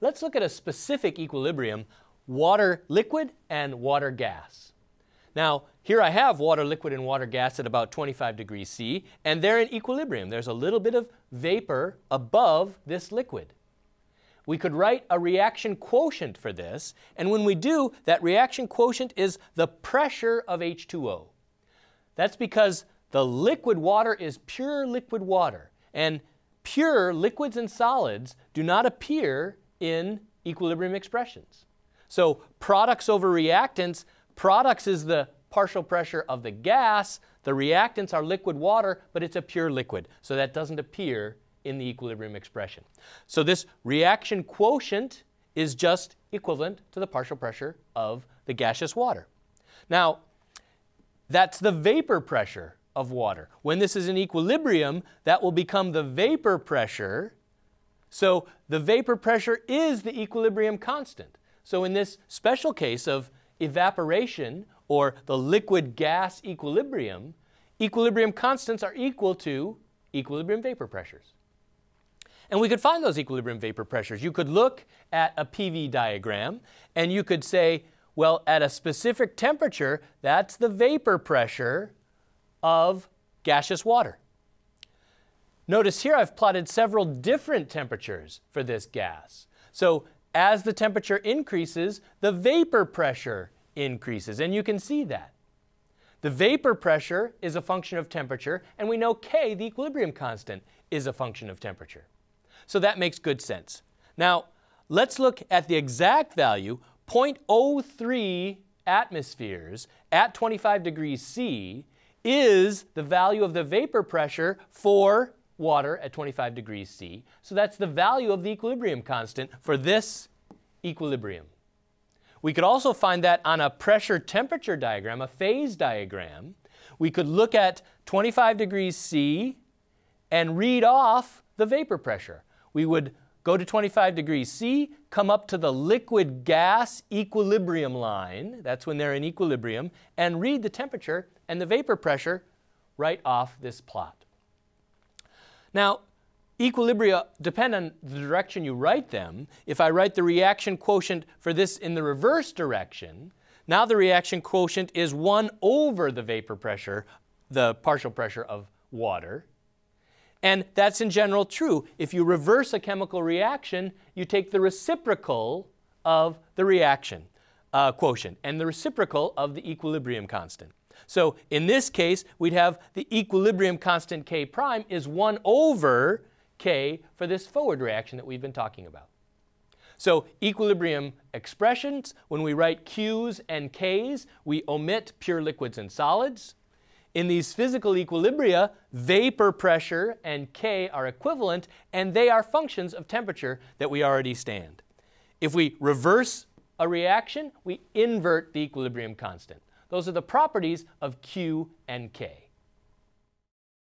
let's look at a specific equilibrium, water liquid and water gas. Now, here I have water liquid and water gas at about 25 degrees C, and they're in equilibrium. There's a little bit of vapor above this liquid. We could write a reaction quotient for this, and when we do, that reaction quotient is the pressure of H2O. That's because the liquid water is pure liquid water, and pure liquids and solids do not appear in equilibrium expressions. So products over reactants, products is the partial pressure of the gas, the reactants are liquid water, but it's a pure liquid, so that doesn't appear in the equilibrium expression. So this reaction quotient is just equivalent to the partial pressure of the gaseous water. Now, that's the vapor pressure of water. When this is in equilibrium, that will become the vapor pressure. So the vapor pressure is the equilibrium constant. So in this special case of evaporation or the liquid gas equilibrium, equilibrium constants are equal to equilibrium vapor pressures. And we could find those equilibrium vapor pressures. You could look at a PV diagram and you could say, well, at a specific temperature, that's the vapor pressure of gaseous water. Notice here I've plotted several different temperatures for this gas. So as the temperature increases, the vapor pressure increases, and you can see that. The vapor pressure is a function of temperature, and we know K, the equilibrium constant, is a function of temperature. So that makes good sense. Now, let's look at the exact value, 0.03 atmospheres at 25 degrees C is the value of the vapor pressure for water at 25 degrees C. So that's the value of the equilibrium constant for this equilibrium. We could also find that on a pressure temperature diagram, a phase diagram. We could look at 25 degrees C and read off the vapor pressure. We would go to 25 degrees C, come up to the liquid gas equilibrium line, that's when they're in equilibrium, and read the temperature and the vapor pressure right off this plot. Now, equilibria depend on the direction you write them. If I write the reaction quotient for this in the reverse direction, now the reaction quotient is 1 over the vapor pressure, the partial pressure of water. And that's in general true. If you reverse a chemical reaction, you take the reciprocal of the reaction uh, quotient and the reciprocal of the equilibrium constant. So in this case, we'd have the equilibrium constant K prime is 1 over K for this forward reaction that we've been talking about. So equilibrium expressions, when we write Q's and K's, we omit pure liquids and solids. In these physical equilibria, vapor pressure and K are equivalent, and they are functions of temperature that we already stand. If we reverse a reaction, we invert the equilibrium constant. Those are the properties of Q and K.